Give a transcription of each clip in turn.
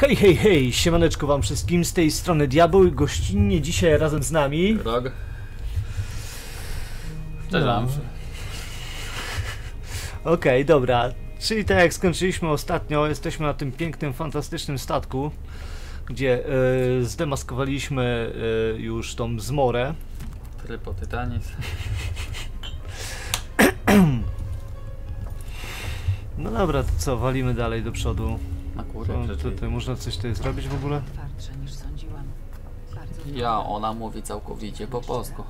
Hej, hej, hej, siemaneczko wam wszystkim, z tej strony Diabeł i gościnnie dzisiaj razem z nami Rog. Cześć No. wam. Okej, dobra, czyli tak jak skończyliśmy ostatnio, jesteśmy na tym pięknym, fantastycznym statku Gdzie e, zdemaskowaliśmy e, już tą zmorę Trypo Titanis. No dobra, to co, walimy dalej do przodu Na Co, przecież. tutaj można coś tutaj zrobić w ogóle? Twardsze niż sądziłam. Bardzo Ja, ona mówi całkowicie po polsku.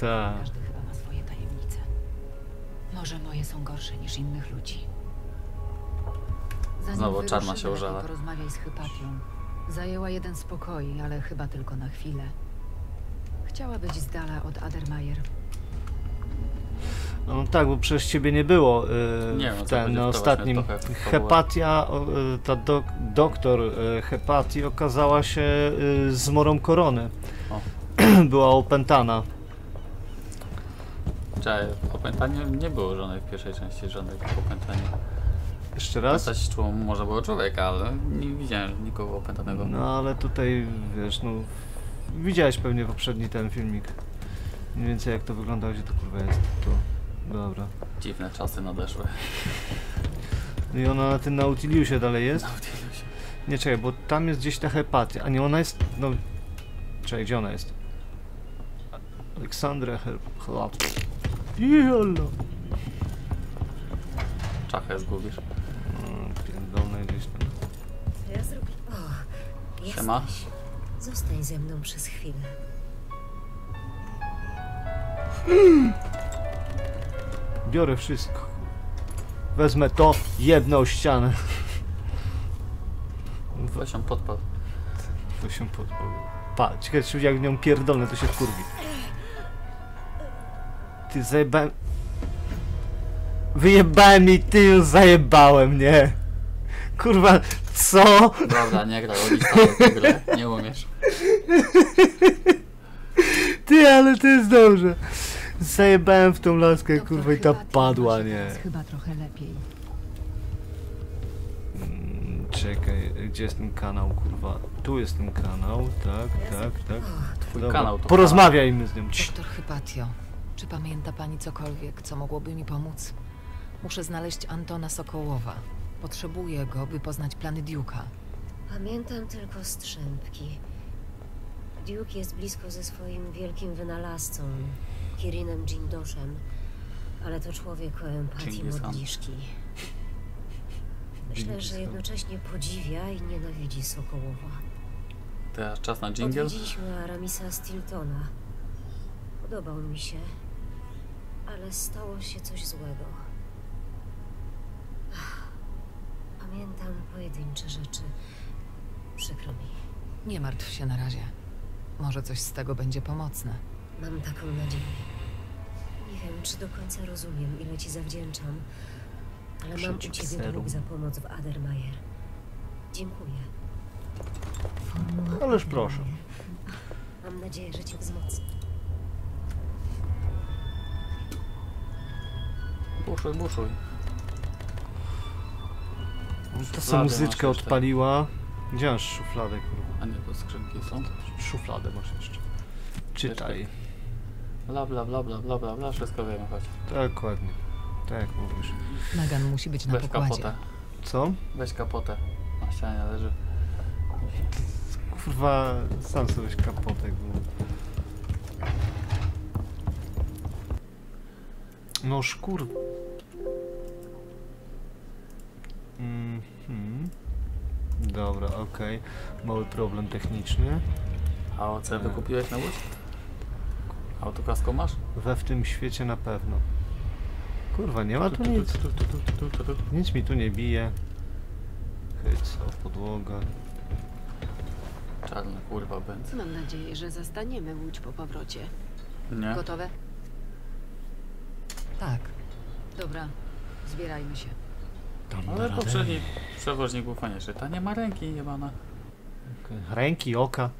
Tak, Każdy chyba ma swoje tajemnice. Może moje są gorsze niż innych ludzi. Zanim Znowu czarna wyruszymy, się lepiej użala. Porozmawiaj z Hypatią. Zajęła jeden z pokoi, ale chyba tylko na chwilę. Chciała być z dala od Adermajer. No tak, bo przecież ciebie nie było e, Nie wiem, w ten, wdawać ostatnim. Hepatia, e, ta dok, doktor e, Hepatii okazała się e, zmorą korony. Była opętana. Czekaj, opętanie nie było żadnej w pierwszej części, żadnych opętań. Jeszcze raz? Postać czuło, może było człowieka, ale nie widziałem nikogo opętanego. No ale tutaj, wiesz, no... Widziałeś pewnie poprzedni ten filmik. Mniej więcej jak to wygląda, gdzie to kurwa jest. Tu. Dobra. Dziwne czasy nadeszły. No i ona na tym Nautiliusie dalej jest? Nautilusie. Nie, czekaj, bo tam jest gdzieś ta Hepatia. A nie, ona jest... No... Czekaj, gdzie ona jest? Aleksandra Chlap. Jolo! Czachę zgubisz. Mm, Pierdolne gdzieś tam. Ja zrobię. O, jesteś. Zostań ze mną przez chwilę. Biorę wszystko. Wezmę to, jedną ścianę. Weź ją podpadł. To się pod... Pa, ciekawe czy jak w nią pierdolne, to się wkurwi. Ty zajebałem... Wyjebałem i ty ją zajebałem, nie? Kurwa, co? Dobra, nie grę. Nie umiesz. Ty, ale to jest dobrze. Zajebałem w tą laskę, Doktor kurwa, i ta padła, nie? Chyba trochę lepiej. Mm, Czekaj, gdzie jest ten kanał, kurwa? Tu jest ten kanał, tak, tak, tak. Twój Dobra, kanał to porozmawiajmy z nią. Cii. Doktor Hypatio, czy pamięta pani cokolwiek, co mogłoby mi pomóc? Muszę znaleźć Antona Sokołowa. Potrzebuję go, by poznać plany Duke'a. Pamiętam tylko strzępki. Duke jest blisko ze swoim wielkim wynalazcą, Kirinem Jindoszem, ale to człowiek o empatii Dżingis Khan. modliszki. Myślę, że jednocześnie podziwia i nienawidzi Sokołowa. Teraz czas na jingle. Odwiedziliśmy Aramisa Stiltona. Podobał mi się, ale stało się coś złego. Pamiętam pojedyncze rzeczy. Przykro mi. Nie martw się na razie. Może coś z tego będzie pomocne. Mam taką nadzieję. Nie wiem, czy do końca rozumiem, ile ci zawdzięczam, ale mam u Przeciw ciebie dług za pomoc w Adermajer. Dziękuję. Ależ proszę. Mam nadzieję, że cię wzmocni. Buszuj, buszuj. Ta masz jeszcze. odpaliła. Gdzie masz szufladę, kurwa? A nie, to skrzynki są. Szufladę masz jeszcze. Czytaj. Bla bla bla bla bla bla bla, wszystko wiemy, chodź. Dokładnie. Tak jak mówisz. Megan musi być na Weź pokładzie. kapotę. Co? Weź kapotę. Na ścianie leży. Kurwa, sam sobie weź kapotek. Bo... No szkur. Mhm. Dobra, okej. Mały problem techniczny. A OC wykupiłeś na łódź? Autokasko masz? We w tym świecie na pewno. Kurwa, nie ma tu nic. Nic mi tu nie bije. Chyc o podłogę. Czarny kurwa bęc. Mam nadzieję, że zastaniemy łódź po powrocie. Nie? Gotowe? Tak. Dobra, zbierajmy się. Tam Ale radę. poprzedni przewoźnik był fajniejszy. Ta nie ma ręki, jebana. Ręki, oka.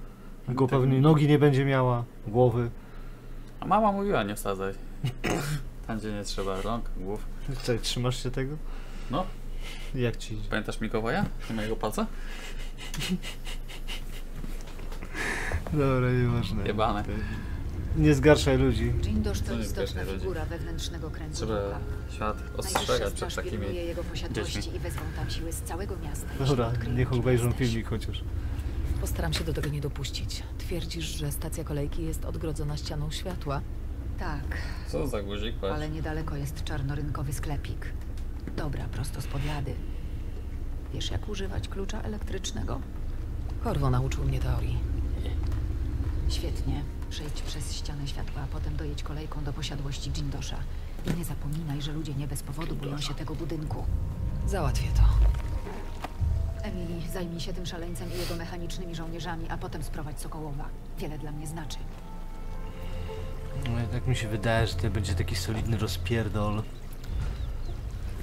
Go pewnie nogi nie będzie miała, głowy. A mama mówiła nie wsadzaj. Tam gdzie nie trzeba rąk, głów. Co, trzymasz się tego? No, Jak ci idzie? Pamiętasz Mikołaja? I mojego palca? Dobra, nieważne. Jebane. Nie zgarszaj ludzi. Jindosz To to nie istotna ludzi. figura wewnętrznego kręgu Trzeba ducha. świat ostrzegać przed takimi... jego posiadłości dziećmi. i wezwą tam siły z całego miasta. Dobra, niech obejrzą filmik chociaż. Postaram się do tego nie dopuścić. Twierdzisz, że stacja kolejki jest odgrodzona ścianą światła? Tak, Co za guzik, patrz. ale niedaleko jest czarnorynkowy sklepik. Dobra, prosto z podjady. Wiesz, jak używać klucza elektrycznego? Korwo nauczył mnie teorii. Świetnie. Przejdź przez ścianę światła, a potem dojedź kolejką do posiadłości Jindosza. I nie zapominaj, że ludzie nie bez powodu boją się tego budynku. Załatwię to. Emily, zajmij się tym szaleńcem i jego mechanicznymi żołnierzami, a potem sprowadź Sokołowa. Wiele dla mnie znaczy. No jednak mi się wydaje, że to będzie taki solidny rozpierdol.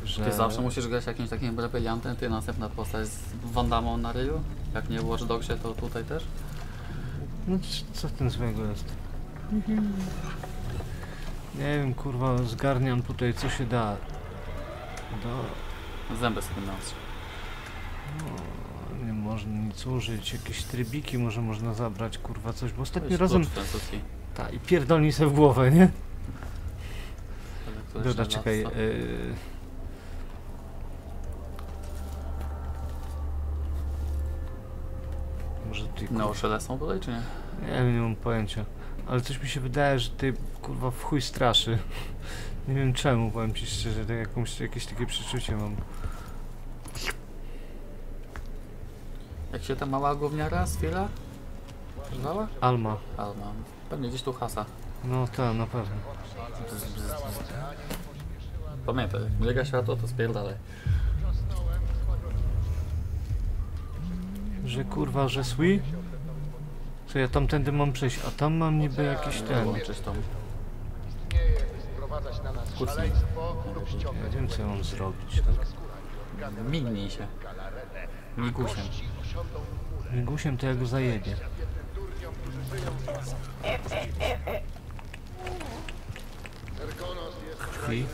Że... Ty zawsze musisz grać jakimś takim rebeliantem, ty następna postać z Wandamą na ryju? Jak nie w Watch Dogsie, to tutaj też? No co w tym złego jest? Nie wiem, kurwa, zgarniam tutaj co się da. Do... Zęby sobie naostrz. Nie można nic użyć, jakieś trybiki może można zabrać, kurwa, coś, bo ostatnim razem... klucz francuski. Ta, i pierdolnij se w głowę, nie? Dobra, czekaj, yy... Może ty, kurwa, Naoszele są tutaj, czy nie? Nie wiem, nie mam pojęcia. Ale coś mi się wydaje, że ty kurwa w chuj straszy. Nie wiem czemu, powiem ci szczerze, tak jakąś, jakieś takie przeczucie mam. Jak się ta mała gówniara z Fila? Znała? Alma. Alma. Pewnie gdzieś tu hasa. No tak, na pewno. Bzz, bzz, bzz. Pamiętaj, jak mlega światło, to spierdalaj. Że kurwa, że sły? Co ja tamtędy mam przejść, a tam mam niby jakiś ten. Łączyć tą. Kucnij. Ja wiem co mam zrobić. Tak? Mignij się. Migusiem. Migusiem to ja go zajebię. Krwi.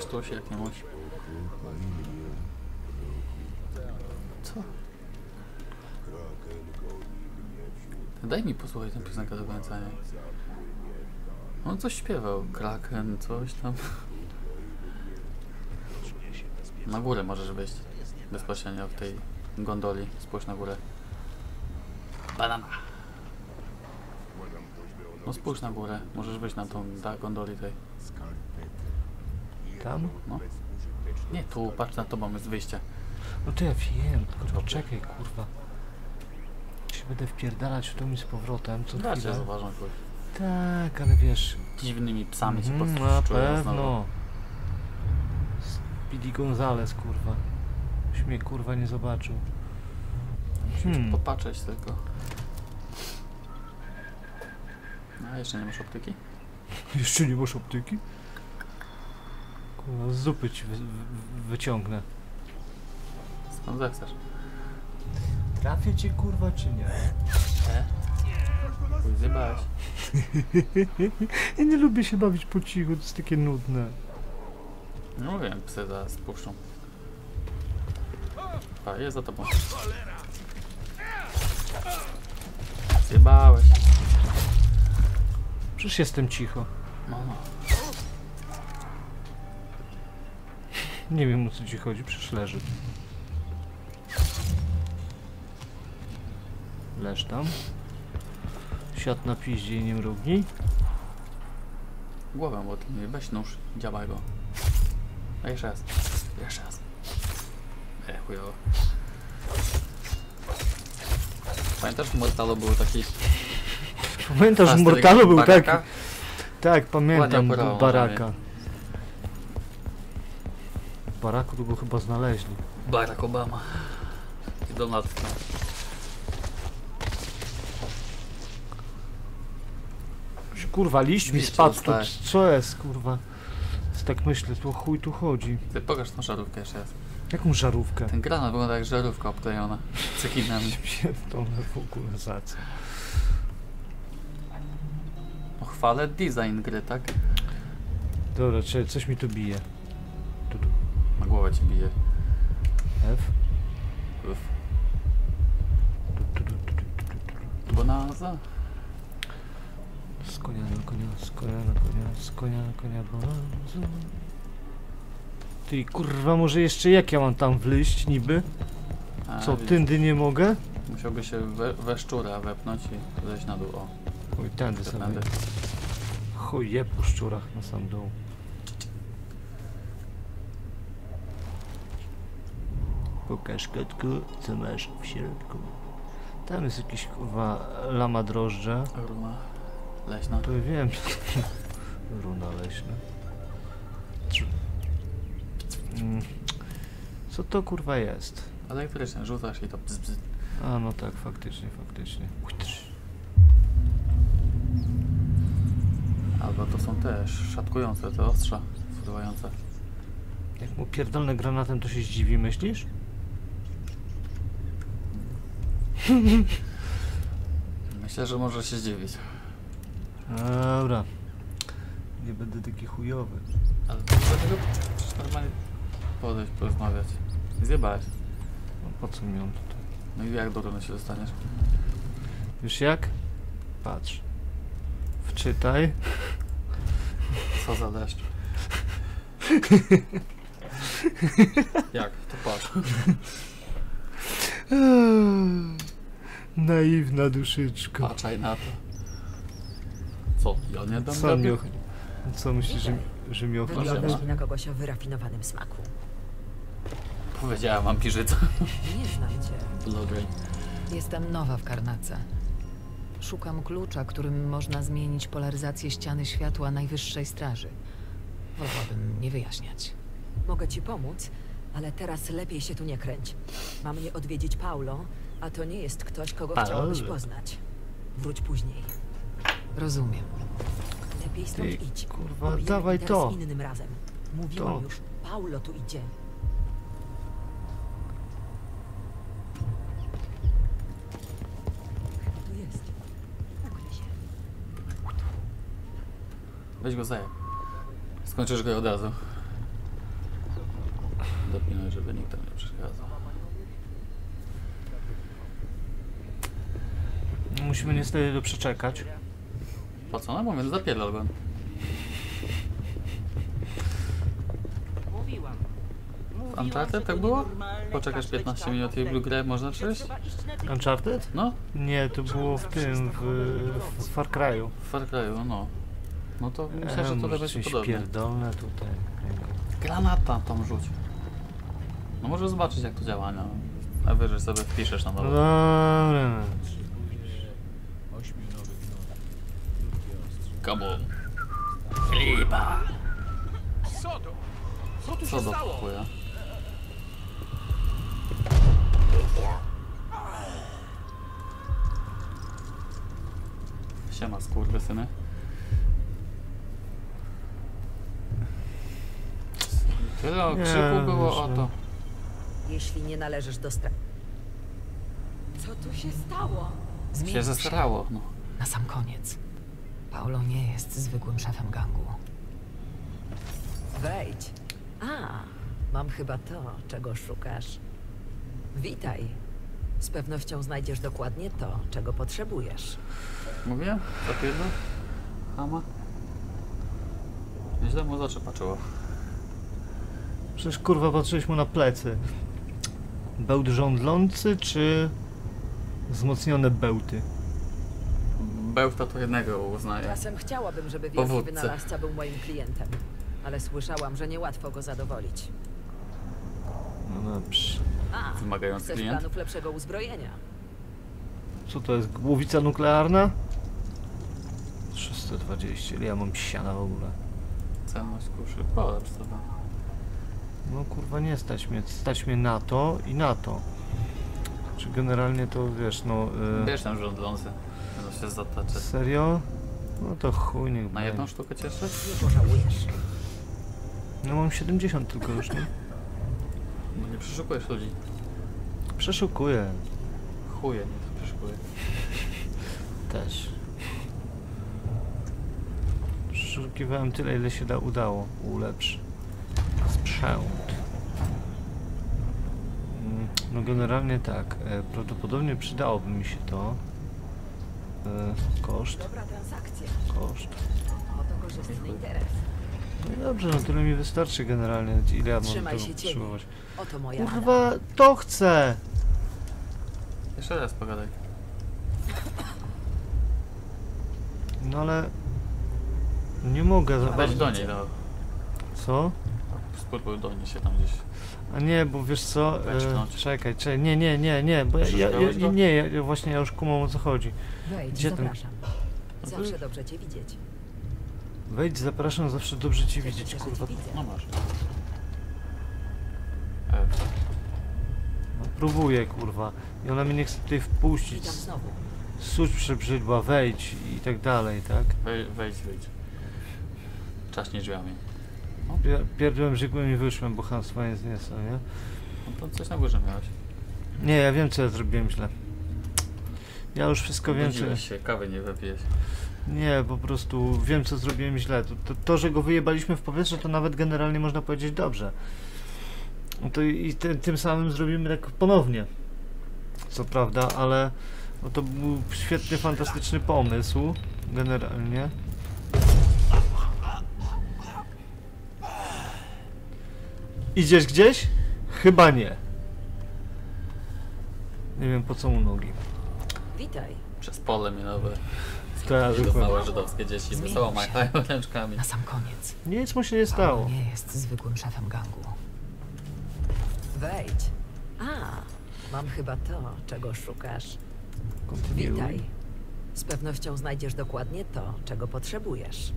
Sztuś jak nie musi. Co? Daj mi posłuchać tę piosenkę do końca, nie? On coś śpiewał. Kraken, coś tam. Na górę możesz wejść. Bezpośrednio w tej gondoli. Spójrz na górę. Banana. No spójrz na górę. Możesz wejść na tą da, gondoli tej. Tam? No. Nie tu, patrz na tobą jest wyjście. No to ja wiem, tylko czekaj kurwa. Się będę wpierdalać w to mi z powrotem, co chwilę. zauważam, chuj. Tak, ale wiesz, Dziwnymi psami cię Mhm, po na prostu czują znowu. Speedy Gonzales, kurwa. Już mnie kurwa nie zobaczył. Hmm. Popatrzeć tylko. No, a jeszcze nie masz optyki? Jeszcze nie masz optyki? Kurwa, z zupy ci wy, wy, wyciągnę. Skąd zechcesz? Trafię cię kurwa czy nie? E? Zjebałeś. Ja nie lubię się bawić po cichu, to jest takie nudne. No wiem, psy zaraz puszczą. A, jest za tobą. Zjebałeś. Przecież jestem cicho. No, no. Nie wiem o co ci chodzi, przecież leży. Leż tam. Siad na piździe i nie mrugnij. Głowę odknij, weź nóż, działaj go. A jeszcze raz. Jeszcze raz. E, chujowo. Pamiętasz, w Mortalu był taki... Pamiętasz, w Mortalu był taki. Tak, pamiętam, Ładnie był baraka. W baraku to go chyba znaleźli. Barack Obama. I Donald Trump. Kurwa, liść mi spadł, to co jest, kurwa? Tak myślę, to chuj tu chodzi. Ty pokaż tą żarówkę jeszcze raz. Jaką żarówkę? Ten granat wygląda jak żarówka obklejona cekinami. Pierdolę w ogóle za co? No, chwalę design gry, tak? Dobra, czy coś mi tu bije. Tu głowę ci bije. F. Uf. Bonaza? Z konia na konia, z konia na konia, z konia na konia, bonanza. Ty kurwa, może jeszcze jak ja mam tam wleźć niby? A, Co, widzisz, tędy nie mogę? Musiałby się we, we szczura wepnąć i zejść na dół. O, Oj, tędy sobie. tędy. Chuj, je po szczurach na sam dół. Pokaż kotku, co masz w środku. Tam jest jakiś kurwa lama drożdże. Runa leśna. To wiem. Runa leśna. Mm. Co to kurwa jest? Elektryczne, rzucasz i to bzz, bzz. A no tak, faktycznie, faktycznie. Albo to są też szatkujące, te ostrza fruwające. Jak mu pierdolne granatem, to się zdziwi, myślisz? Myślę, że może się zdziwić. Dobra. Nie będę taki chujowy. Ale dlaczego przecież normalnie podejść, porozmawiać. Zjebać. No po co mi on tutaj? No i jak do runy się dostaniesz? Wiesz jak? Patrz. Wczytaj. Co za deszcz. jak? To patrz. Naiwna duszyczko. Patrzaj na to. Co? Ja nie dam Co, mi, co myślisz, że, że mi ochroniasz? Wyglądasz na kogoś o wyrafinowanym smaku. Powiedziała wampirzyca. Nie znam cię. Logrej. Jestem nowa w Karnace. Szukam klucza, którym można zmienić polaryzację ściany światła Najwyższej Straży. Wolałabym nie wyjaśniać. Mogę ci pomóc, ale teraz lepiej się tu nie kręć. Ma mnie odwiedzić Paulo, a to nie jest ktoś, kogo chciałabyś poznać. Wróć później. Rozumiem. Lepiej stąd Ty, idź. kurwa, Omijaj dawaj teraz to. innym razem. Mówiłam To. już, Paulo tu idzie. Tu jest. Ukryj się. Weź go zajeb. Skończysz go od razu. Dopilnuj, żeby nikt tam nie przeszkadzał. Musimy niestety to przeczekać. Po co? No moment, zapierdol go. Mówiłam. W Uncharted tak było? Poczekasz 15 minut i w grę można przejść? Uncharted? No, Nie, to było w tym, w, w Far Cry'u. w Far Cry'u, no. No to myślę, że to będzie podobne. pierdolne tutaj. Granata tam rzuć. No może zobaczyć jak to działa, no. A wyżej sobie wpiszesz na No nowo. dobra. Kabum. Liba. Co to? Co tu Co się stało? chuja? Siema skurwysyny. Tyle Nie, okrzyku było o to. Jeśli nie należysz do stra... Co tu się stało? Się Zmienił się. zestarało, no. Na sam koniec. Paulo nie jest zwykłym szefem gangu. Wejdź. A, mam chyba to, czego szukasz. Witaj. Z pewnością znajdziesz dokładnie to, czego potrzebujesz. Mówię? Zapierdol? Hama? Nieźle mu z oczy patrzyło. Przecież kurwa patrzyłeś mu na plecy. Bełt żądlący czy wzmocnione bełty? Bełta to jednego uznaje. Czasem chciałabym, żeby wielki Powódcę. wynalazca był moim klientem, ale słyszałam, że niełatwo go zadowolić. No dobrze. A, Wymagający chcesz klient? planów lepszego uzbrojenia. Co to jest? Głowica nuklearna? 320, ile ja mam siana w ogóle? Cenność kuszy. Polepsz sobie. No kurwa nie stać mnie, stać mnie na to i na to. Czy generalnie to wiesz, no... Y, Bierz ten rządzący. Się zataczać. serio? No to chuj niech Na jedną sztukę cieszę? Nie pożałujesz. No mam 70 tylko już, nie? Bo nie przeszukujesz ludzi. Przeszukuję. Chuje nie przeszukuję. Też. Przeszukiwałem tyle, ile się da udało. Ulepsz. Sprzęt. No generalnie tak, e, prawdopodobnie przydałoby mi się to. E, koszt, Dobra transakcja. koszt. No dobrze, no tyle mi wystarczy generalnie. Ile ja mam Trzymaj tego potrzebować? Kurwa, to chcę! Jeszcze raz pogadaj. No ale... Nie mogę za bardzo... do niej, no. Co? Spróbuj do niej się tam gdzieś. A nie, bo wiesz co? E, czekaj, czekaj, nie, nie, nie, nie, bo ja, ja, ja, go? nie, ja, właśnie ja już kumam o co chodzi. Wejdź, Gdzie ten- zapraszam. Zawsze dobrze cię widzieć. Wejdź, zapraszam, zawsze dobrze cię Cieszę widzieć, się, że kurwa. cię widzę. No masz. E, No, próbuję, kurwa. I ona mnie nie chce tutaj wpuścić. Witam znowu. Suć przebrzydła, wejdź i tak dalej, tak? wej, wejdź, wejdź. Czaśnie drzwiami. Pier- Pierdłem, żygłem i wyszłem, bo hamstwa jest nie są, nie? No to coś na górze miałeś. Nie, ja wiem co ja zrobiłem źle. Ja już wszystko wiem, co... Budziłeś się, kawy nie wypijesz. Nie, po prostu wiem co zrobiłem źle. To, to, to że go wyjebaliśmy w powietrze, to nawet generalnie można powiedzieć dobrze. No to i ty, tym samym zrobimy tak ponownie. Co prawda, ale no to był świetny, fantastyczny pomysł. Generalnie. Idziesz gdzieś? Chyba nie. Nie wiem po co mu nogi. Witaj. Przez pole minowe. Zwykłem. małe żydowskie dzieci wesoło machają ręczkami. Na sam koniec. Nic mu się nie stało. Nie jest zwykłym szefem gangu. Wejdź. A, mam chyba to, czego szukasz. Kontynuuj. Witaj. Z pewnością znajdziesz dokładnie to, czego potrzebujesz.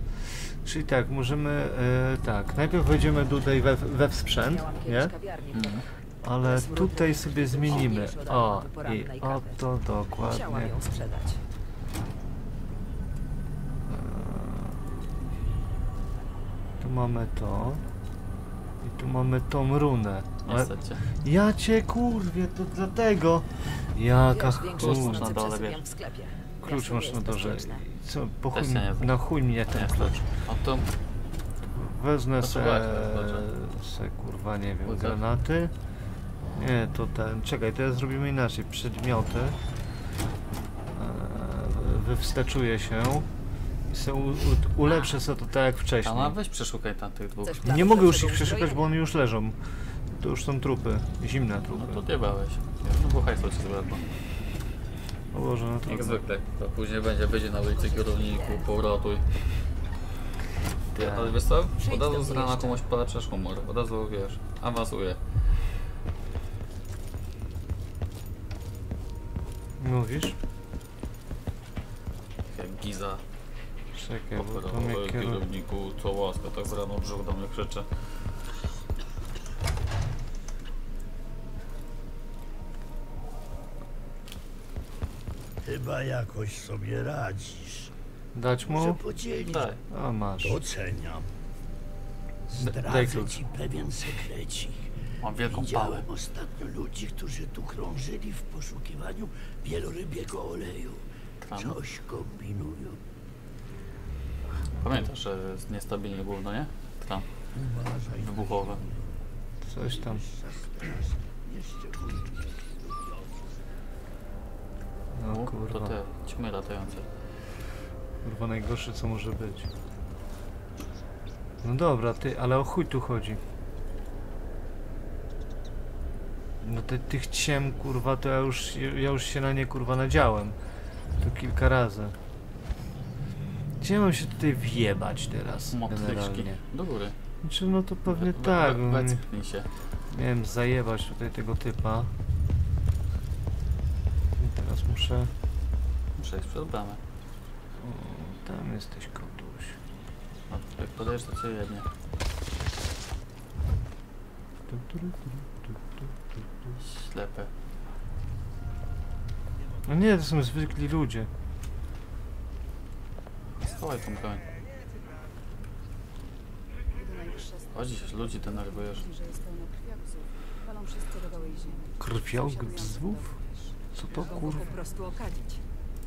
Czyli tak, możemy, e, tak, najpierw wejdziemy tutaj we, we w sprzęt, nie? Mhm. Ale tutaj sobie zmienimy. O, i o to dokładnie. ją sprzedać. Tu mamy to. I tu mamy tą runę. Ale ja cię kurwie, to dlatego. Jaka chuj. na dole, w sklepie. Klucz Miasto masz nie na jest dorze. Co, po chuj, na chuj mnie ten klucz. O to Wezmę To se, se kurwa nie wiem, granaty. Nie, to ten, czekaj, teraz zrobimy inaczej. Przedmioty. Eee, Wywsteczuję się. I se u, u, ulepszę sobie to tak jak wcześniej. Ama weź przeszukaj tam tych dwóch. Nie mogę już ich przeszukać, bo one już leżą. To już są trupy. Zimne No trupy. to odjebałeś. No bo hajsu ci zabrakło. O Boże, no to... Jak zwykle. To później będzie, będzie na ulicy kierowniku, powrotuj. Ty, ale wiesz co? Od razu z rana komuś polepszasz humor. Od razu wiesz, awansuje. Mówisz? Jak giza. Czekaj, bo to mnie kierowniku, co łaska, tak z rano brzuch do mnie krzycze. Chyba jakoś sobie radzisz. Dać Muszę mu? podzielić. Daj. A masz. Doceniam. Zdradzę ci pewien sekrecik. Mam wielką pałę. Widziałem ostatnio ludzi, którzy tu krążyli w poszukiwaniu wielorybiego oleju. Tam. Coś kombinują. Pamiętasz, że jest niestabilnie gówno, nie? Tam, Uważaj. wybuchowe. Coś tam. Nieszczególnie. No U, To kurwa. te ćmy latające. Kurwa najgorsze co może być. No dobra, ty, ale o chuj tu chodzi. No te, tych ciem kurwa to ja już, ja już się na nie kurwa nadziałem. To kilka razy. Gdzie mam się tutaj wjebać teraz generalnie? Do góry. Znaczy no to pewnie We- tak. no, Wecpnij się. Miałem zajebać tutaj tego typa. I teraz muszę... Iść przed bramę. O, tam jesteś kotuś. No, jak podejdziesz, to cię jednie. Ślepy. No nie, to są zwykli ludzie. Schowaj tą broń. Chodzi się, ludzi denerwujesz. że jest pełno krwiakców. Palą wszystko do gołej ziemi. Krwiok bzwów? Co to kurwa? po prostu okadzić.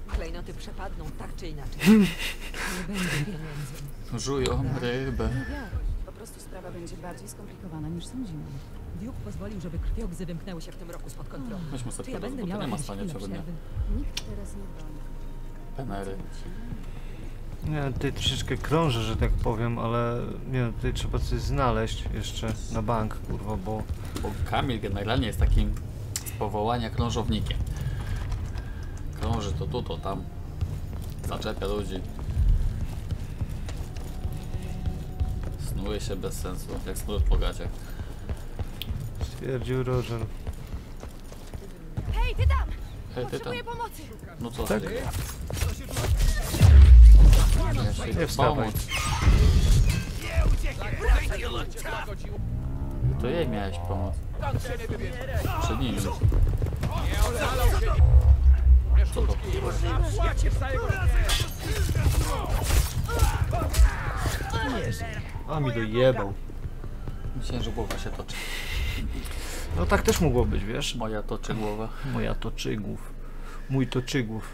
Klejnoty przepadną tak czy inaczej. Nie będzie pieniędzy. Żują rybę. Nie wiary. Po prostu sprawa będzie bardziej skomplikowana niż sądzimy. Duke pozwolił, żeby krwiogzy wymknęły się w tym roku spod kontroli. Weźmy sobie ja teraz, będę miała nie ma choć spania chwilę ciągu dnia. przerwy? Nikt teraz nie nich. Penery. Nie, tutaj troszeczkę krążę, że tak powiem, ale nie wiem, tutaj trzeba coś znaleźć jeszcze na bank, kurwa, bo Bo Kamil generalnie jest takim z powołania krążownikiem. Krąży to tu, to tam. Zaczepia ludzi. Snuje się bez sensu, jak smród po gaciach. stwierdził Roger. Hej, ty tam! Hej, ty tam. pomocy! No co? Tak? ty? Nie wstawaj. To jej miałeś pomóc. Przed nim. Co to? A mi dojebał. Myślałem, że głowa się toczy. No tak też mogło być, wiesz? Moja toczy głowa. Moja toczygłów. Mój toczygłów.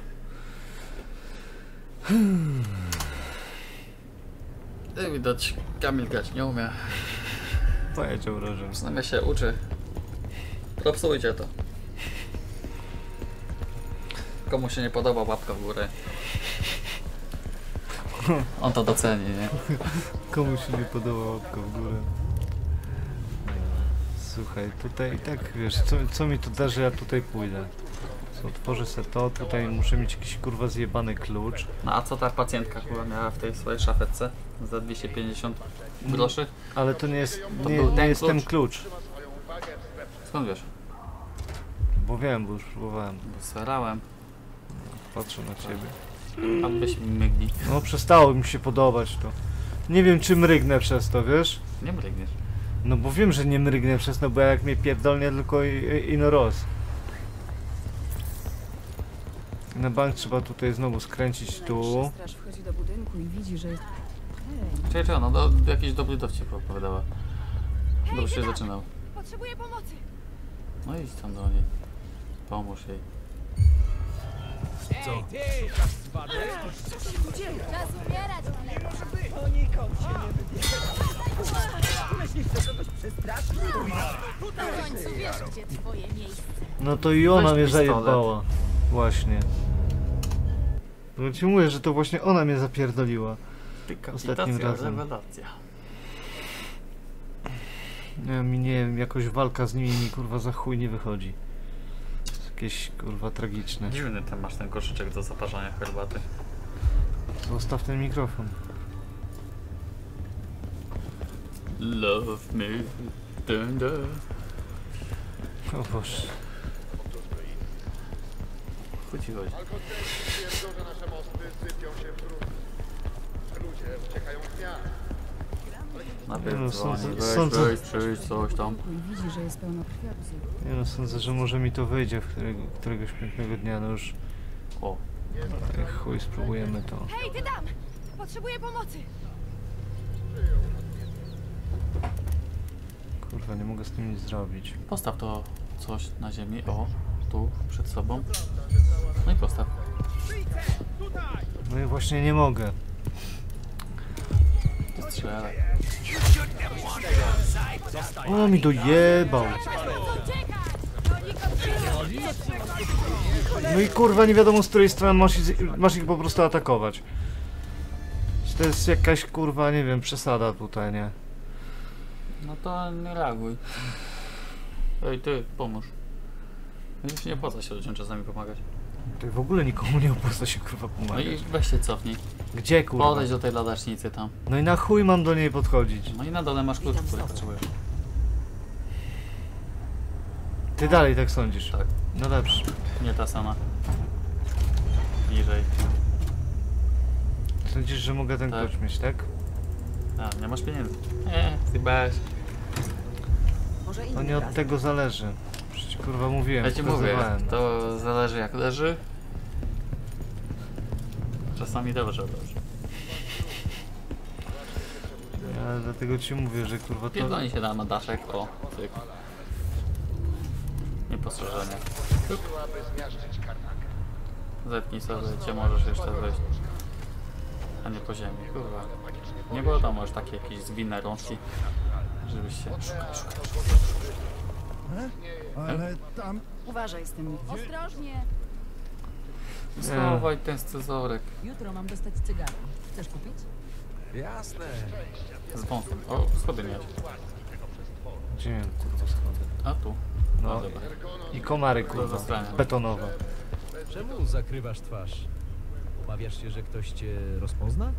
Jak widać, Kamil grać nie umie. Powiedział Roger. Przynajmniej się uczy. Propsujcie to. Komu się nie podoba, łapka w górę. On to doceni, nie? Komu się nie podoba łapka w górę. Słuchaj, tutaj i tak wiesz, co, co mi to da, że ja tutaj pójdę? Co, otworzę se to, tutaj muszę mieć jakiś kurwa zjebany klucz. No a co ta pacjentka chyba miała w tej swojej szafetce? Za 250 groszy? Ale to nie jest, To nie, był nie ten jest ten klucz? klucz. Skąd wiesz? Bo wiem, bo już próbowałem. Bo Starałem. Patrzę na ciebie. A byś mi mygnij. No przestało mi się podobać to. Nie wiem czy mrygnę przez to, wiesz? Nie mrygniesz. No bo wiem, że nie mrygnę przez to, bo jak mnie pierdolnie tylko ino roz. Na bank trzeba tutaj znowu skręcić tu. Straż wchodzi do budynku i widzi, że jest... Hej, Czekaj, czekaj, no do, jakiś dobry dowcip opowiadała. Dobrze się zaczynał. potrzebuję pomocy! No idź tam do niej. Pomóż jej. Ej, ty! Zwadek! Czas umierać! W końcu wiesz, gdzie twoje miejsce. No to i ona mnie zajebała. Właśnie. No ci mówię, że to właśnie ona mnie zapierdoliła. Ostatnim razem. rewelacja. Nie wiem, mi nie wiem, jakoś walka z nimi mi kurwa za chuj nie wychodzi. Jakieś kurwa tragiczne. Dziwny ten masz ten koszyczek do zaparzania herbaty. Zostaw ten mikrofon. Love me. Dun, dun. O Boże. Chuj ci chodzi. twierdzą, że nasze mosty sypią się w trud. Ludzie uciekają z dnia. Najpierw no, dzwoni, sądzę- weź, sądzę- weź, przyjdź, coś tam. Widzi, że jest pełno. Nie no, sądzę, że może mi to wyjdzie w którego, któregoś pięknego dnia, no już O, jak chuj spróbujemy to. Hej, ty tam! Potrzebuję pomocy! Kurwa, nie mogę z tym nic zrobić. postaw to coś na ziemi. O, tu, przed sobą. No i postaw. No i właśnie nie mogę. To strzelaj. O, mi dojebał. No i kurwa, nie wiadomo z której strony masz, ich- masz ich po prostu atakować. To jest jakaś kurwa, nie wiem, przesada tutaj, nie? No to nie reaguj. Ej, ty, pomóż. Nie opłaca się ludziom czasami pomagać. Tutaj w ogóle nikomu nie opłaca się kurwa No i pomagać. weź się cofnij. Gdzie kurwa? Podejdź do tej ladacznicy tam. No i na chuj mam do niej podchodzić. No i na dole masz klucz, Witam który znowu. potrzebujesz. Ty dalej tak sądzisz? Tak, No dobrze. nie ta sama. Niżej. Sądzisz, że mogę ten Tak. klucz mieć, tak? A, nie masz pieniędzy. Nie, ty bez. Może To nie od tego zależy. Przecież kurwa mówiłem, Ja ci mówię, wskazywałem. to zależy jak leży. Czasami dobrze leży. Ja dlatego ci mówię, że kurwa to... Pierdolnie się da na daszek, o, cyk. Niepostrzeżenie. Zepnij sobie, gdzie możesz jeszcze wejść. A nie po ziemi, kurwa. Nie było tam może takie jakieś zwinne rączki, żebyś się... Ale tam... Uważaj z tym. Ostrożnie. Schowaj ten scyzorek Jutro mam dostać cygaro. Chcesz kupić? Jasne. z wąsem. O, schody miałeś. Gdzie miałem kurwa schody? A tu. No No dobra. i komary kurwa, betonowe. Czemu zakrywasz twarz? Obawiasz się, że ktoś cię rozpozna?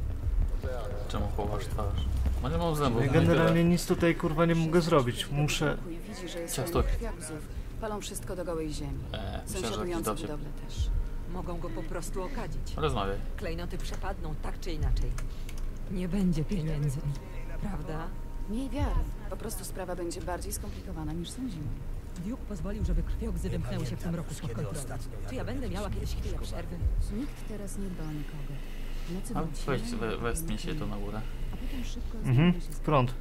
Czemu chowasz twarz? No nie mam zębów. Ja generalnie nic tutaj kurwa nie mogę zrobić. Muszę... Widzi, że jest Ciasto. Palą wszystko do gołej ziemi. Eee, myślę, że budowle też. Mogą go po prostu okadzić. Rozmawiaj. Klejnoty przepadną tak czy inaczej. Nie będzie pieniędzy. Prawda? Miej wiarę. Po prostu sprawa będzie bardziej skomplikowana niż sądzimy. Duke pozwolił, żeby krwiokzy wymknęły się w tym roku spod kontroli. Czy ja będę miała kiedyś chwilę przerwy? Nikt teraz nie dba o nikogo. Nocy A weź, we, wespnij się tu na górę. A potem szybko Mhm, prąd.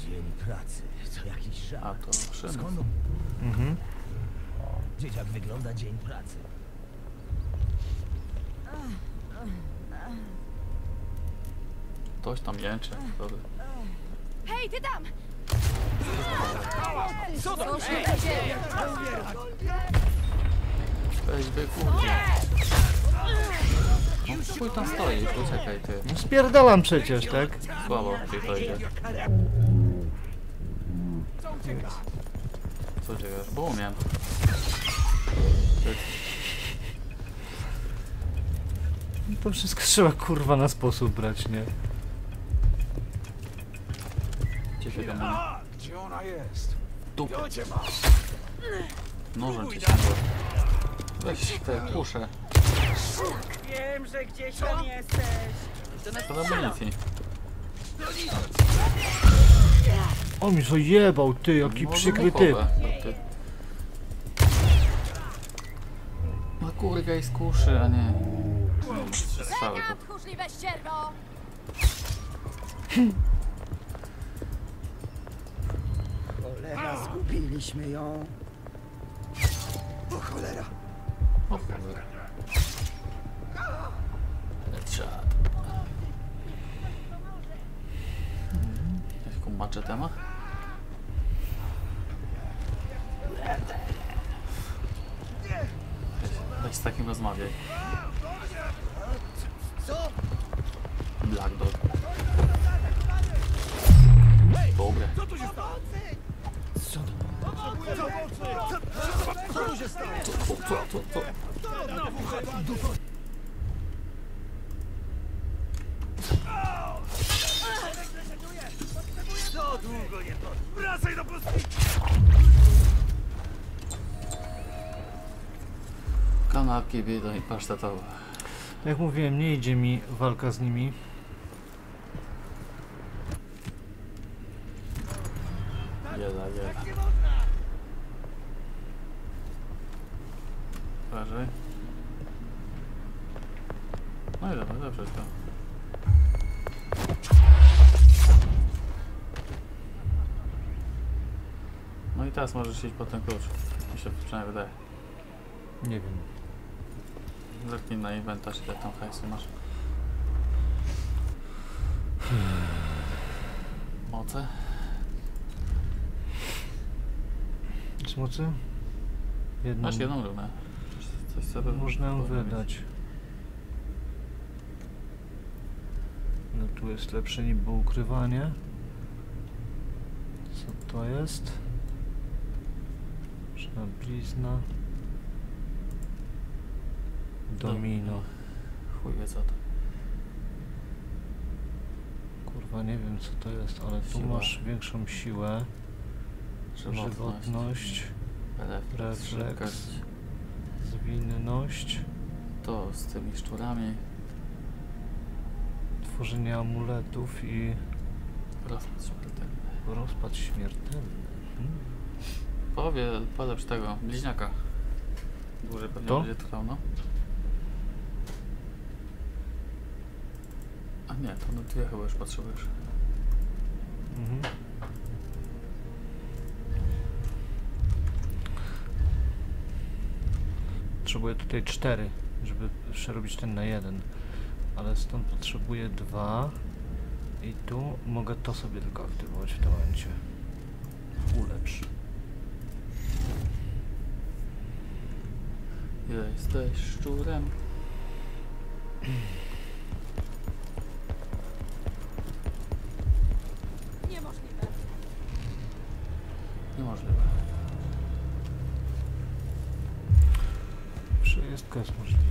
Dzień pracy, to jakiś A żart. to szyny. Skąd Mhm. wiedzieć, jak wygląda dzień pracy? Ktoś tam jęczy. Hej, ty tam! Co to? Co się Ej, dzieje? Weź wykurdzie. No chuj tam stoi, poczekaj ty. No spierdalam przecież, tak? Słabo ty to idzie. Co uciekasz? Bo umiem. Ty, To wszystko trzeba kurwa na sposób brać, nie? Gdzie się tam Gdzie ona jest? dupę. Nożem cię. Weź te kusze. Wiem, że gdzieś tam jesteś. To do amunicji. O mi zajebał, ty, jaki No, przykry typ. No, i z kuszy, a nie... Trzy strzały to. tchórzliwe ścierwo! Cholera, zgubiliśmy ją. O cholera. O cholera. Headshot. Jaką maczetę ma? Weź, weź z takim rozmawiaj. Black Dog. Dobre. Co, co, co, co? Wracaj do pusty! Kanapki bieda i pasztetowe. Jak mówiłem, nie idzie mi walka z nimi. Jeda, jeda. Uważaj. No i dobra, to wszystko. No i teraz możesz iść po ten klucz. Mi się przynajmniej wydaje. Nie wiem. Zerknij na inwentarz, ile tam hajsu masz. Moce? Z mocy? Jedną. Masz jedną runę. Coś- Można ją wydać. No tu jest lepsze niby ukrywanie. Co to jest? Żadna blizna. Domino. Chuj wie co to. Kurwa nie wiem co to jest, ale tu Siła. masz większą siłę. Żywotność. Żywotność. Refleks. refleks. Zwinność. To z tymi szczurami. Tworzenie amuletów i Rozpad śmiertelny. rozpad śmiertelny. Hmm. Powie, polepsz tego, bliźniaka. Dłużej pewnie To? będzie trwał, no. Nie, to no dwie chyba już potrzebujesz. Mhm. Potrzebuję tutaj cztery, żeby przerobić ten na jeden. Ale stąd potrzebuję dwa. I tu mogę to sobie tylko aktywować w tym momencie. Ulecz. Jesteś szczurem. Wszystko jest możliwe.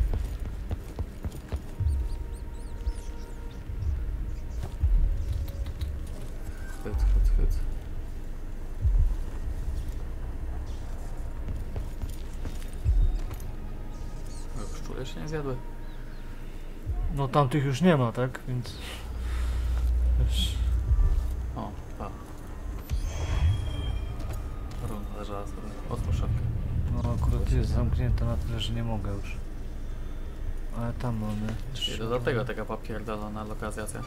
Chyt, chyt, chyt. O, Szczury się nie zjadły. No tamtych już nie ma, tak? Więc... jest zamknięta na tyle, że nie mogę już. Ale tam mamy... I do tego taka popierdolona lokalizacja.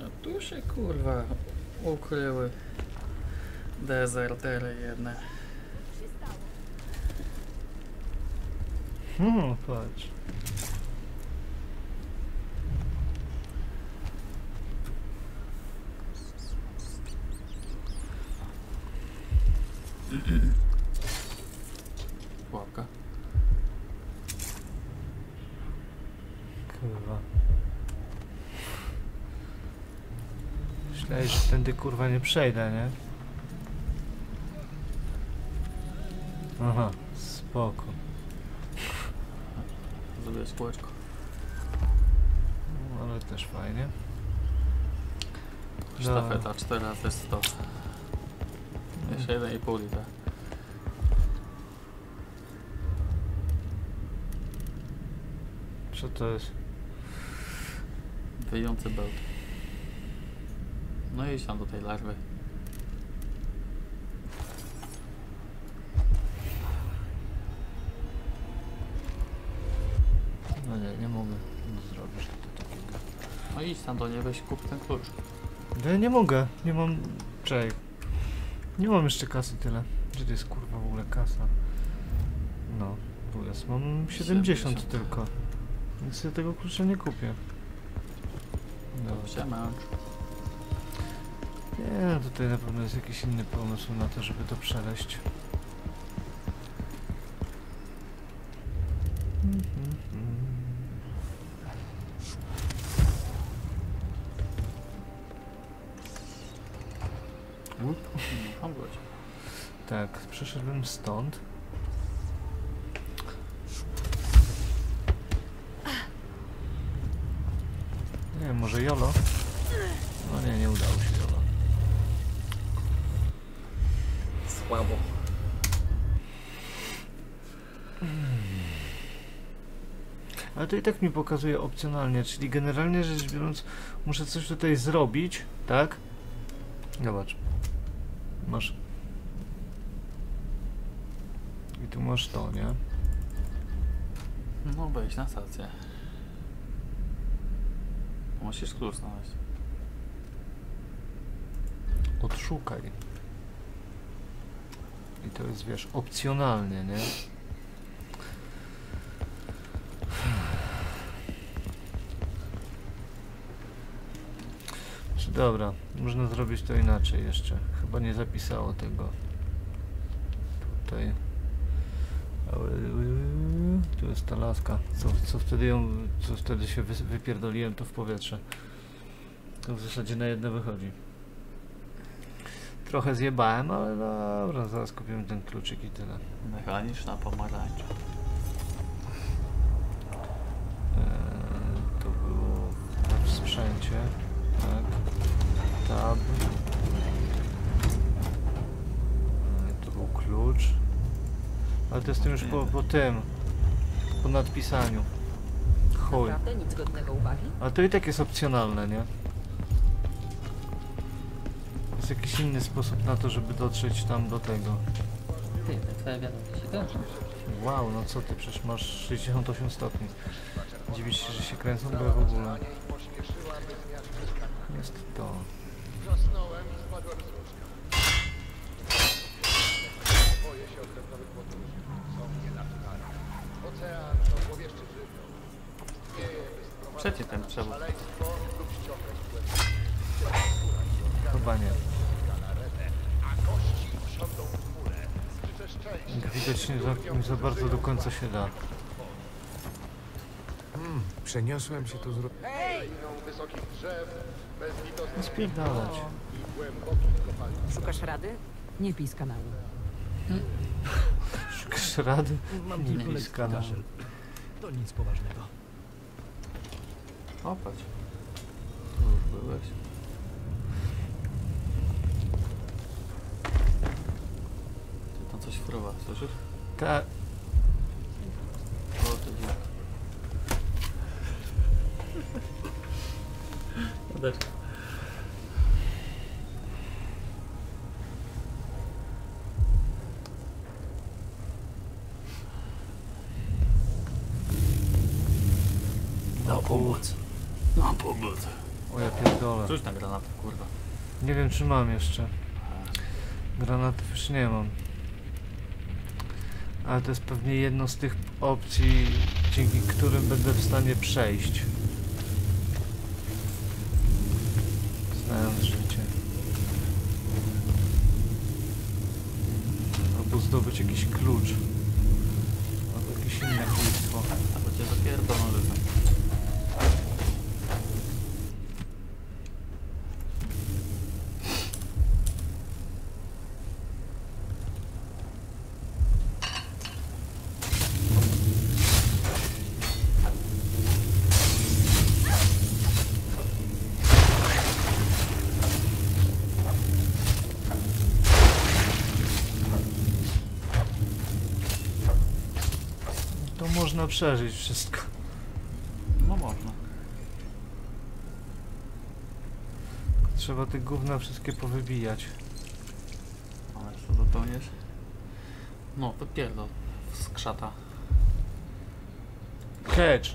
A tu się kurwa ukryły dezertery jedne. Hmm, patrz. Pułapka. Kurwa. Myślałeś, że tędy kurwa nie przejdę, nie? Aha, spoko. Zrobiłeś kółeczko. No, ale też fajnie. Sztafeta 4 razy 100. Jeszcze 1,5 litra. Co to jest? Wyjący bełt. No i tam do tej larwy. No nie, nie mogę nic zrobić takiego. No idź tam do niej, weź kup ten klucz. No ja nie mogę, nie mam... Czekaj. Nie mam jeszcze kasy tyle. Gdzie to jest kurwa w ogóle kasa? No, tu jest. Mam 70, 70. tylko. Więc sobie tego klucza nie kupię. No, się męcz. Nie, tutaj na pewno jest jakiś inny pomysł na to, żeby to przeleść. Mhm, No. Tak, przeszedłem stąd. Nie wiem, może Jolo? No nie, nie udało się Jolo. Słabo. Ale to i tak mi pokazuje opcjonalnie, czyli generalnie rzecz biorąc muszę coś tutaj zrobić, tak? Zobacz. Masz... I tu masz to, nie? No wejdź na stację. Musisz klucz znaleźć. Odszukaj. I to jest, wiesz, opcjonalnie, nie? Dobra, można zrobić to inaczej jeszcze. Chyba nie zapisało tego. Tutaj. Ale- Tu jest ta laska. Co, co wtedy ją, co wtedy się wy, wypierdoliłem to w powietrze. To w zasadzie na jedno wychodzi. Trochę zjebałem, ale dobra, zaraz kupimy ten kluczyk i tyle. Mechaniczna pomarańcza. Eee, to było w sprzęcie. Tak. Tab. Eee, to był klucz. Ale to jestem już po, po tym. Po nadpisaniu. Chuj. Naprawdę nic godnego uwagi? Ale to i tak jest opcjonalne, nie? Jest jakiś inny sposób na to, żeby dotrzeć tam do tego. Ty, twoje wiadomości się kończą. Wow, no co ty, przecież masz 68 stopni. Dziwisz się, że się kręcą, bo ja w ogóle. Jest to. Wrzasnąłem i spadłem z łóżka. Boję się odrębnowych podróży. Ocean to powierzchni żywioł. Istnieje, Przecie ten na nas przewód. lub Chyba nie. galaretę, a w nie za bardzo do końca się da. Hmm, przeniosłem się tu z... ro- Kolejną Spierdalać. Szukasz rady? Nie pij z kanału. Hmm? Szukasz rady? Mam Nie tylko lekki bliska, kaszel. To nic poważnego. O, patrz. Tu już byłeś. Ty tam coś fruwa, słyszysz? Ta, O, to dziwne. Wodeczka. Na pomoc. Na pomoc. o ja pierdolę. Rzuć na granatę, kurwa. Nie wiem czy mam jeszcze. Granatów już nie mam. Ale to jest pewnie jedno z tych opcji, dzięki którym będę w stanie przejść. Znając życie. Albo zdobyć jakiś klucz. Można przeżyć wszystko. No można. Trzeba te gówna wszystkie powybijać. Ale co dopełnisz? No, wypierdol. Z krzata. Catch!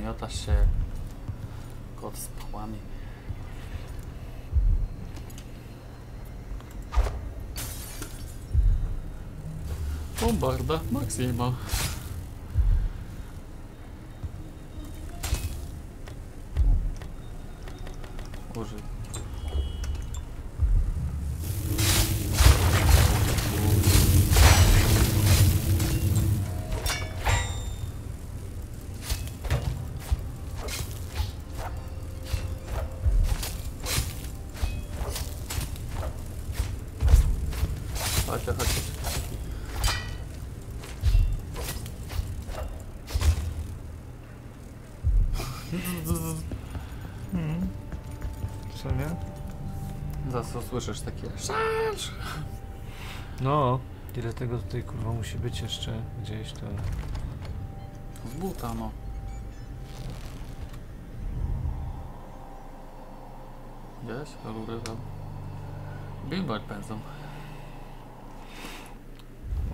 Miotasz się kot z pałami. Bombarda Maxima. Użyj. Zaraz usłyszysz takie. No, ile tego tutaj kurwa musi być jeszcze gdzieś to. Z buta, no. Gdzieś? Rury tam. Bimber pędzą.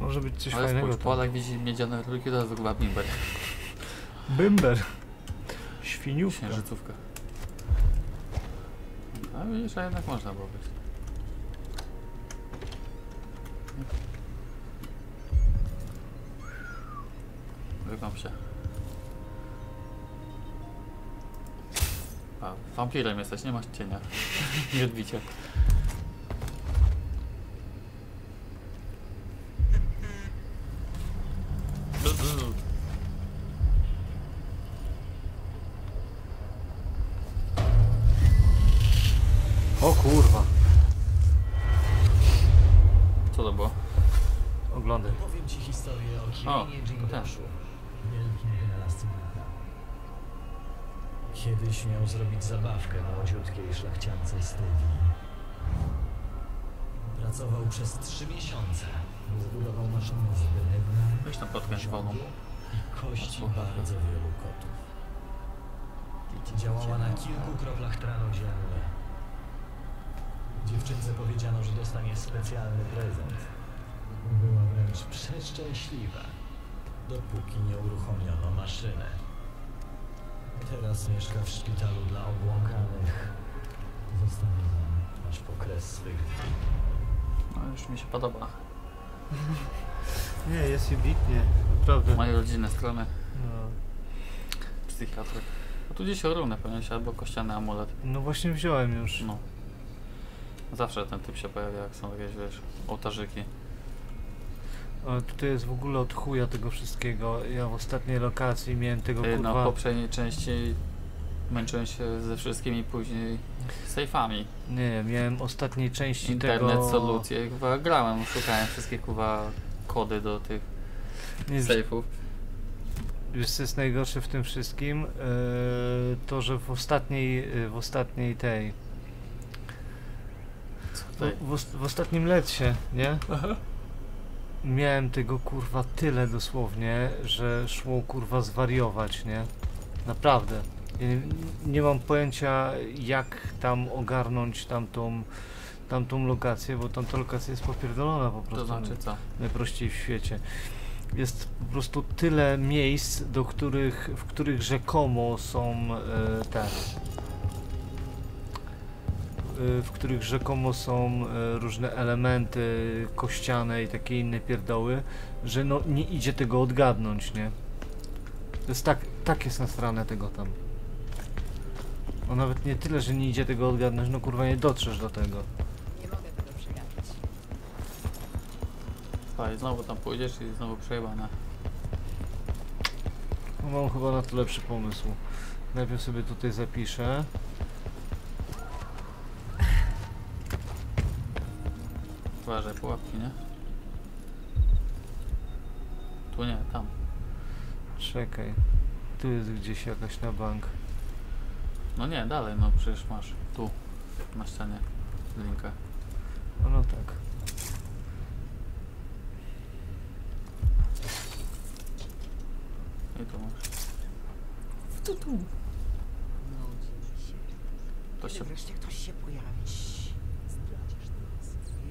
Może być coś Ale fajnego. tam. Polak widzi miedziane rurki, to jest chyba bimber. Bymber. Świniówka. Księżycówka. A widzisz, a jednak można było być. Się. A, wampirem jesteś, nie masz cienia. nie odbicie. Kiedyś miał zrobić zabawkę młodziutkiej szlachciance Stevie. Pracował przez trzy miesiące. Zbudował maszynę z drewna, Weź tam podkręć wodą. i kości bardzo wielu kotów. Działała na kilku kroplach tranu dziennie. Dziewczynce powiedziano, że dostanie specjalny prezent. Była wręcz przeszczęśliwa, dopóki nie uruchomiono maszynę. Teraz mieszka w szpitalu dla obłąkanych. Zostanie tam aż po kres swych. No już mi się podoba. Nie, jest wybitnie, naprawdę. Moje rodzinne strony. No. Psychiatry. A tu gdzieś runę pewnie się, albo kościany amulet. no właśnie wziąłem już. No. Zawsze ten typ się pojawia, jak są jakieś, wiesz, ołtarzyki. A tutaj jest w ogóle od chuja tego wszystkiego. Ja w ostatniej lokacji miałem tego Ty, kurwa... no, poprzedniej części męczyłem się ze wszystkimi później sejfami. Nie, miałem ostatniej części Internet, tego... solucje, chyba grałem, szukałem wszystkie kuwa kody do tych Nie, sejfów. Wiesz co jest najgorsze w tym wszystkim? Yy, to, że w ostatniej, yy, w ostatniej tej... W, w, w ostatnim lecie, nie? Miałem tego kurwa tyle dosłownie, że szło kurwa zwariować, nie? Naprawdę. Ja nie, nie mam pojęcia jak tam ogarnąć tamtą, tamtą lokację, bo tamta lokacja jest popierdolona po prostu. To znaczy co? najprościej w świecie. Jest po prostu tyle miejsc, do których, w których rzekomo są e, te. E, W których rzekomo są e, różne elementy kościane i takie inne pierdoły, że no nie idzie tego odgadnąć, nie? To jest tak, tak jest nasrane tego tam. No nawet nie tyle, że nie idzie tego odgadnąć, no kurwa nie dotrzesz do tego. Nie mogę tego przegapić. Słuchaj, znowu tam pójdziesz i znowu przejebane. No mam chyba na to lepszy pomysł. Najpierw sobie tutaj zapiszę. Uważaj, pułapki, nie? Tu nie, tam. Czekaj. Tu jest gdzieś jakaś na bank. No nie, dalej, no przecież masz. Tu, na ścianie. Linkę. No, no tak. I tu masz. Tu, tu. To się... Wreszcie ktoś się pojawi.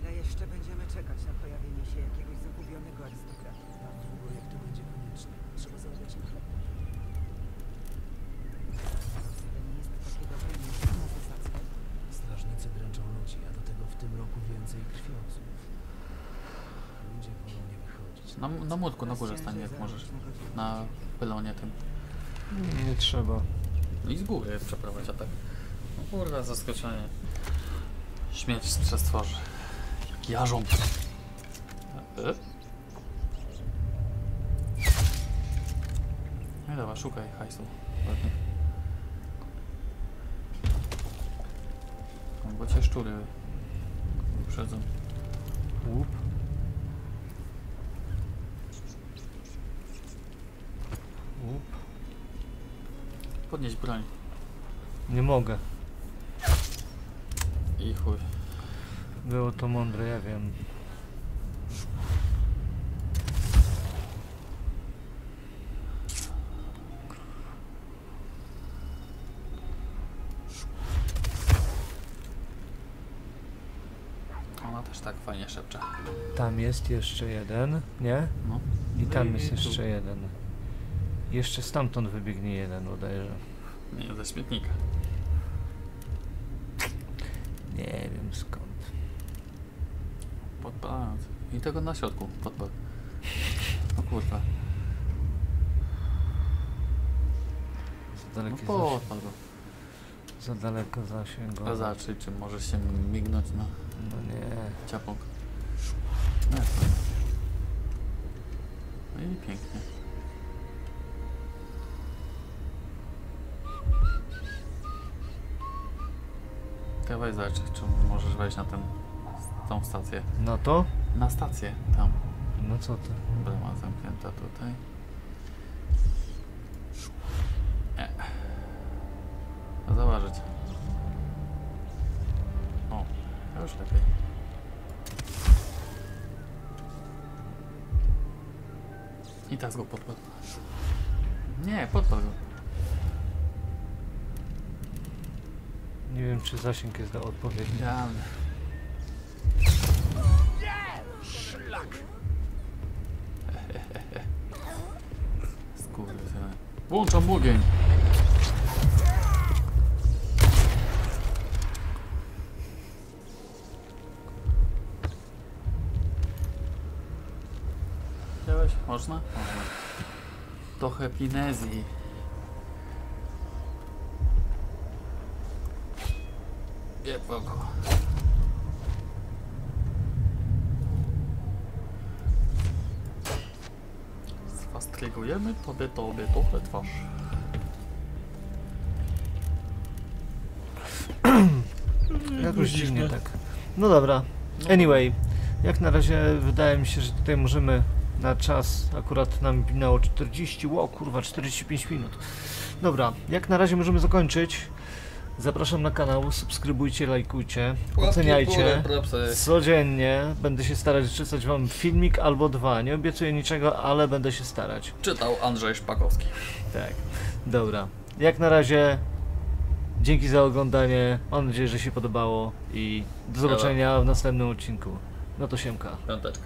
Ile jeszcze będziemy czekać na pojawienie się jakiegoś zagubionego arystokraty? Tak długo, jak to będzie konieczne. Trzeba zarabiać na chleb. Nie jest takie dobre miejsce na zasadzkę. Strażnicy dręczą ludzi, a do tego w tym roku więcej krwiozów. Ludzie wolą nie wychodzić. Na, na młotku, na górze stań jak możesz. Na pylonie tym. Nie trzeba. No i z góry przeprowadź atak. No kurwa, zaskoczenie. Śmierć z przestworzy. Jarząb. No dobra, szukaj hajsu. Ładnie. Bo cię szczury uprzedzą. Łup. Łup. Podnieś broń. Nie mogę. I chuj. Było to mądre, ja wiem. Ona też tak fajnie szepcze. Tam jest jeszcze jeden, nie? No. I tam No jest tu. jeszcze jeden. Jeszcze stamtąd wybiegnie jeden bodajże. Nie, ze śmietnika. Nie wiem skąd. Podpalając. I tego na środku podpal. O kurwa. Za No daleki zasięg. podpal go. Za daleko A zasięgowy. zobaczyć, czy możesz się mignąć na No nie. ciapok. No, jest fajnie. no i pięknie. Dawaj zobaczyć, czy możesz wejść na ten, tą stację. No to? Na stację, tam. No co ty? Brama zamknięta tutaj. Nie. No Zauważyć. O, już lepiej. I teraz go podpadł. Nie, podpadł go. Nie wiem czy zasięg jest odpowiedni. Idealny. Włączam ogień. Wziąłeś? Można? Można. Trochę pinezji. Nie kogo. Tobie, tobie, trochę twarz. Jakoś dziwnie tak. No dobra. Anyway, jak na razie wydaje mi się, że tutaj możemy na czas, akurat nam minęło 40, ło kurwa, 45 minut. Dobra, jak na razie możemy zakończyć. Zapraszam na kanał, subskrybujcie, lajkujcie, oceniajcie. Codziennie będę się starać wrzucać wam filmik albo dwa. Nie obiecuję niczego, ale będę się starać. Czytał Andrzej Szpakowski. Tak. Dobra. Jak na razie dzięki za oglądanie. Mam nadzieję, że się podobało i do zobaczenia w następnym odcinku. No to siemka. Piąteczka.